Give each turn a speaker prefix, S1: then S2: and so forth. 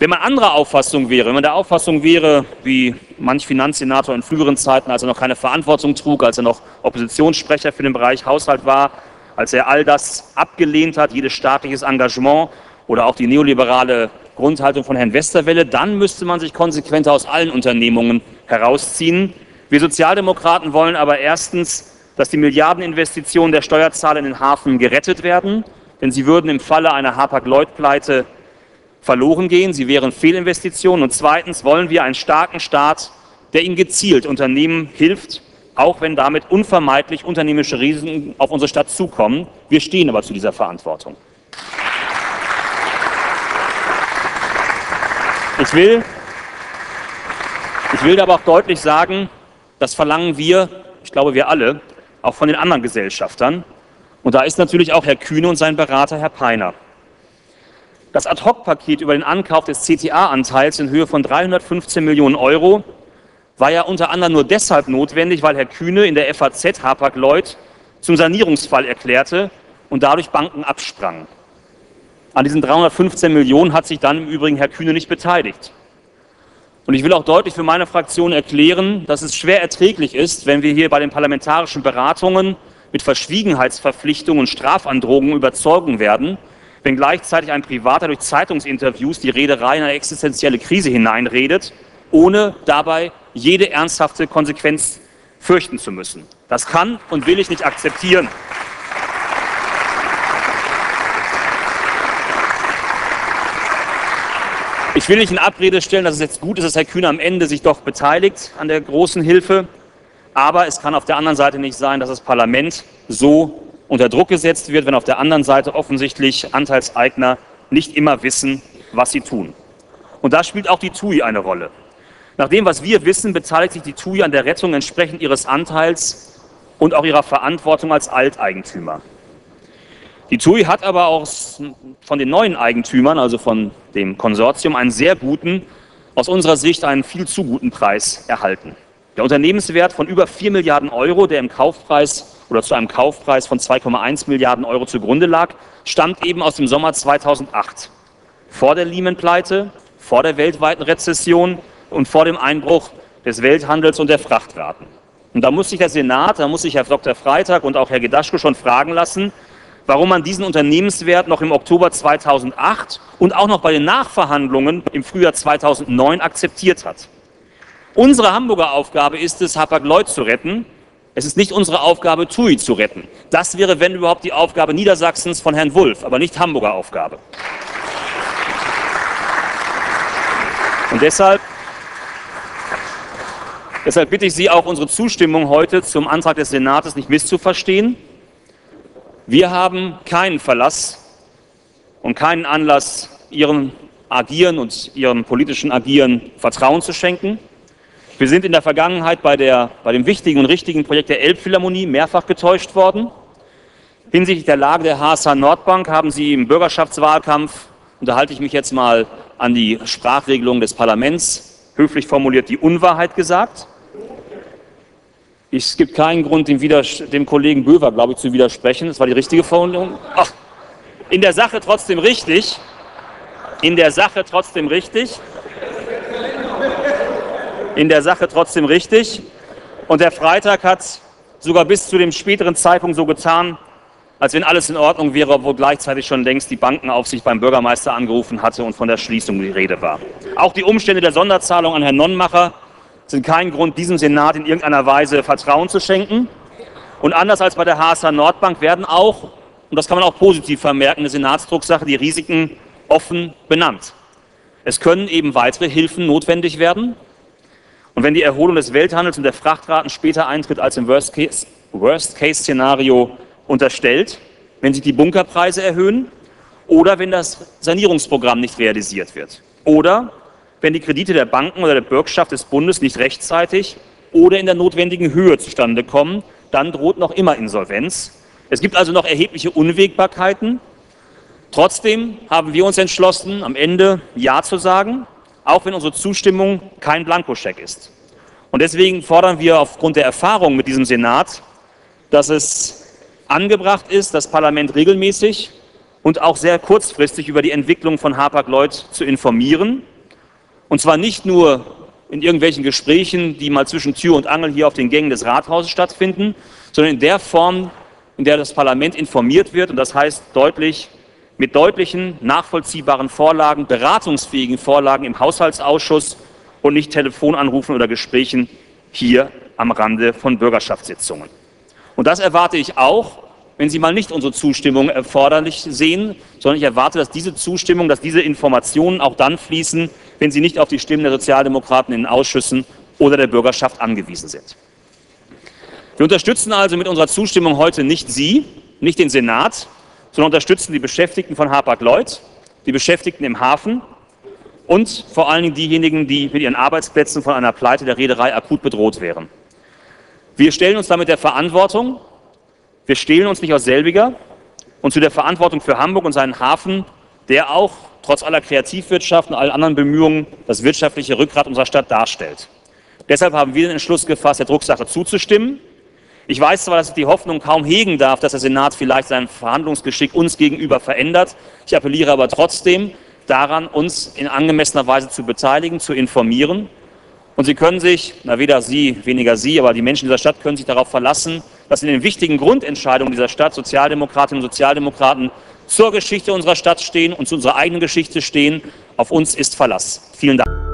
S1: Wenn man anderer Auffassung wäre, wenn man der Auffassung wäre, wie manch Finanzsenator in früheren Zeiten, als er noch keine Verantwortung trug, als er noch Oppositionssprecher für den Bereich Haushalt war, als er all das abgelehnt hat, jedes staatliches Engagement oder auch die neoliberale Grundhaltung von Herrn Westerwelle, dann müsste man sich konsequenter aus allen Unternehmungen herausziehen. Wir Sozialdemokraten wollen aber erstens, dass die Milliardeninvestitionen der Steuerzahler in den Hafen gerettet werden, denn sie würden im Falle einer Hapag-Lloyd-Pleite verloren gehen. Sie wären Fehlinvestitionen. Und zweitens wollen wir einen starken Staat, der ihnen gezielt Unternehmen hilft, auch wenn damit unvermeidlich unternehmerische Risiken auf unsere Stadt zukommen. Wir stehen aber zu dieser Verantwortung. Ich will, ich will aber auch deutlich sagen, das verlangen wir, ich glaube wir alle, auch von den anderen Gesellschaftern. Und da ist natürlich auch Herr Kühne und sein Berater Herr Peiner. Das Ad-Hoc-Paket über den Ankauf des CTA-Anteils in Höhe von 315 Millionen Euro war ja unter anderem nur deshalb notwendig, weil Herr Kühne in der FAZ Hapag-Lloyd zum Sanierungsfall erklärte und dadurch Banken absprangen. An diesen 315 Millionen hat sich dann im Übrigen Herr Kühne nicht beteiligt. Und ich will auch deutlich für meine Fraktion erklären, dass es schwer erträglich ist, wenn wir hier bei den parlamentarischen Beratungen mit Verschwiegenheitsverpflichtungen und Strafandrohungen überzeugen werden, wenn gleichzeitig ein Privater durch Zeitungsinterviews die Reederei in eine existenzielle Krise hineinredet, ohne dabei jede ernsthafte Konsequenz fürchten zu müssen. Das kann und will ich nicht akzeptieren. Ich will nicht in Abrede stellen, dass es jetzt gut ist, dass Herr Kühne am Ende sich doch beteiligt an der großen Hilfe. Aber es kann auf der anderen Seite nicht sein, dass das Parlament so unter Druck gesetzt wird, wenn auf der anderen Seite offensichtlich Anteilseigner nicht immer wissen, was sie tun. Und da spielt auch die TUI eine Rolle. Nach dem, was wir wissen, beteiligt sich die TUI an der Rettung entsprechend ihres Anteils und auch ihrer Verantwortung als Alteigentümer. Die TUI hat aber auch von den neuen Eigentümern, also von dem Konsortium, einen sehr guten, aus unserer Sicht einen viel zu guten Preis erhalten. Der Unternehmenswert von über 4 Milliarden Euro, der im Kaufpreis oder zu einem Kaufpreis von 2,1 Milliarden Euro zugrunde lag, stammt eben aus dem Sommer 2008. Vor der Lehman-Pleite, vor der weltweiten Rezession und vor dem Einbruch des Welthandels und der Frachtraten. Und da muss sich der Senat, da muss sich Herr Dr. Freitag und auch Herr Gedaschko schon fragen lassen, warum man diesen Unternehmenswert noch im Oktober 2008 und auch noch bei den Nachverhandlungen im Frühjahr 2009 akzeptiert hat. Unsere Hamburger Aufgabe ist es, Hapag-Lloyd zu retten es ist nicht unsere Aufgabe, TUI zu retten. Das wäre, wenn überhaupt, die Aufgabe Niedersachsens von Herrn Wulff, aber nicht Hamburger Aufgabe. Und deshalb, deshalb bitte ich Sie auch, unsere Zustimmung heute zum Antrag des Senates nicht misszuverstehen. Wir haben keinen Verlass und keinen Anlass, Ihrem Agieren und Ihrem politischen Agieren Vertrauen zu schenken. Wir sind in der Vergangenheit bei, der, bei dem wichtigen und richtigen Projekt der Elbphilharmonie mehrfach getäuscht worden. Hinsichtlich der Lage der HSH Nordbank haben Sie im Bürgerschaftswahlkampf, und da halte ich mich jetzt mal an die Sprachregelung des Parlaments, höflich formuliert die Unwahrheit gesagt. Es gibt keinen Grund, dem, dem Kollegen Böver, glaube ich, zu widersprechen. Das war die richtige Formulierung. Ach, in der Sache trotzdem richtig. In der Sache trotzdem richtig in der Sache trotzdem richtig. Und der Freitag hat sogar bis zu dem späteren Zeitpunkt so getan, als wenn alles in Ordnung wäre, obwohl gleichzeitig schon längst die Bankenaufsicht beim Bürgermeister angerufen hatte und von der Schließung die Rede war. Auch die Umstände der Sonderzahlung an Herrn Nonnenmacher sind kein Grund, diesem Senat in irgendeiner Weise Vertrauen zu schenken. Und anders als bei der HSH Nordbank werden auch, und das kann man auch positiv vermerken, eine Senatsdrucksache, die Risiken offen benannt. Es können eben weitere Hilfen notwendig werden. Und wenn die Erholung des Welthandels und der Frachtraten später eintritt als im Worst-Case-Szenario Worst unterstellt, wenn sich die Bunkerpreise erhöhen oder wenn das Sanierungsprogramm nicht realisiert wird oder wenn die Kredite der Banken oder der Bürgschaft des Bundes nicht rechtzeitig oder in der notwendigen Höhe zustande kommen, dann droht noch immer Insolvenz. Es gibt also noch erhebliche Unwägbarkeiten. Trotzdem haben wir uns entschlossen, am Ende Ja zu sagen auch wenn unsere Zustimmung kein Blankoscheck ist. Und deswegen fordern wir aufgrund der Erfahrung mit diesem Senat, dass es angebracht ist, das Parlament regelmäßig und auch sehr kurzfristig über die Entwicklung von Hapag-Lloyd zu informieren. Und zwar nicht nur in irgendwelchen Gesprächen, die mal zwischen Tür und Angel hier auf den Gängen des Rathauses stattfinden, sondern in der Form, in der das Parlament informiert wird. Und das heißt deutlich, mit deutlichen, nachvollziehbaren Vorlagen, beratungsfähigen Vorlagen im Haushaltsausschuss und nicht Telefonanrufen oder Gesprächen hier am Rande von Bürgerschaftssitzungen. Und das erwarte ich auch, wenn Sie mal nicht unsere Zustimmung erforderlich sehen, sondern ich erwarte, dass diese Zustimmung, dass diese Informationen auch dann fließen, wenn sie nicht auf die Stimmen der Sozialdemokraten in den Ausschüssen oder der Bürgerschaft angewiesen sind. Wir unterstützen also mit unserer Zustimmung heute nicht Sie, nicht den Senat, sondern unterstützen die Beschäftigten von Hapag-Lloyd, die Beschäftigten im Hafen und vor allen Dingen diejenigen, die mit ihren Arbeitsplätzen von einer Pleite der Reederei akut bedroht wären. Wir stellen uns damit der Verantwortung, wir stehlen uns nicht aus selbiger und zu der Verantwortung für Hamburg und seinen Hafen, der auch trotz aller Kreativwirtschaft und allen anderen Bemühungen das wirtschaftliche Rückgrat unserer Stadt darstellt. Deshalb haben wir den Entschluss gefasst, der Drucksache zuzustimmen. Ich weiß zwar, dass ich die Hoffnung kaum hegen darf, dass der Senat vielleicht sein Verhandlungsgeschick uns gegenüber verändert. Ich appelliere aber trotzdem daran, uns in angemessener Weise zu beteiligen, zu informieren. Und Sie können sich, na weder Sie, weniger Sie, aber die Menschen dieser Stadt können sich darauf verlassen, dass in den wichtigen Grundentscheidungen dieser Stadt Sozialdemokratinnen und Sozialdemokraten zur Geschichte unserer Stadt stehen und zu unserer eigenen Geschichte stehen. Auf uns ist Verlass. Vielen Dank.